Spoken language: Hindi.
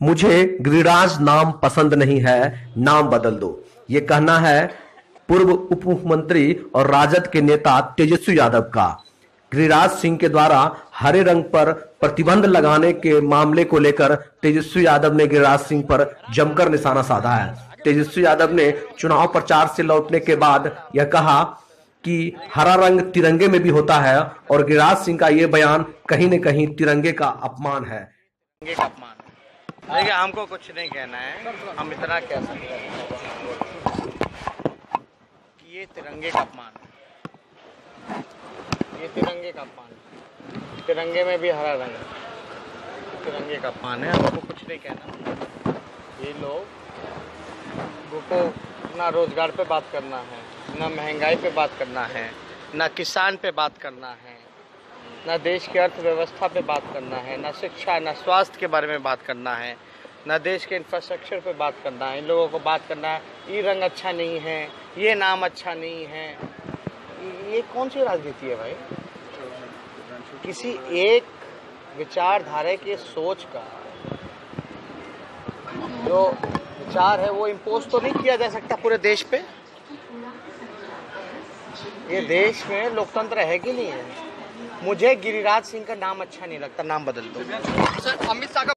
मुझे गिरिराज नाम पसंद नहीं है, नाम बदल दो। ये कहना है, पूर्व उप मुख्यमंत्री और राजद के नेता तेजस्वी यादव का। गिरिराज सिंह के द्वारा हरे रंग पर प्रतिबंध लगाने के मामले को लेकर तेजस्वी यादव ने गिरिराज सिंह पर जमकर निशाना साधा है। तेजस्वी यादव ने चुनाव प्रचार से लौटने के बाद यह कहा कि हरा रंग तिरंगे में भी होता है और गिरिराज सिंह का ये बयान कहीं न कहीं तिरंगे का अपमान है तिरंगे का अपमान है देखिए, हमको कुछ नहीं कहना है। हम इतना कह सकते हैं। कि ये तिरंगे का अपमान ये तिरंगे का अपमान तिरंगे में भी हरा रंग तिरंगे का अपमान है। हमको कुछ नहीं कहना। ये लोग को ना रोज़गार पे बात करना है, ना महँगाई पे बात करना है, ना किसान पे बात करना है। ना देश की अर्थव्यवस्था पे बात करना है, ना शिक्षा, ना स्वास्थ्य के बारे में बात करना है, ना देश के इंफ्रास्ट्रक्चर पे बात करना है। इन लोगों को बात करना है ये रंग अच्छा नहीं है, ये नाम अच्छा नहीं है। ये कौन सी राजनीति है भाई? किसी एक विचारधारा के सोच का जो विचार है, वो इम्पोज तो नहीं किया जा सकता पूरे देश पे? ये देश में लोकतंत्र है कि नहीं है? मुझे गिरिराज सिंह का नाम अच्छा नहीं लगता, नाम बदल दो। सर, अमित शाह का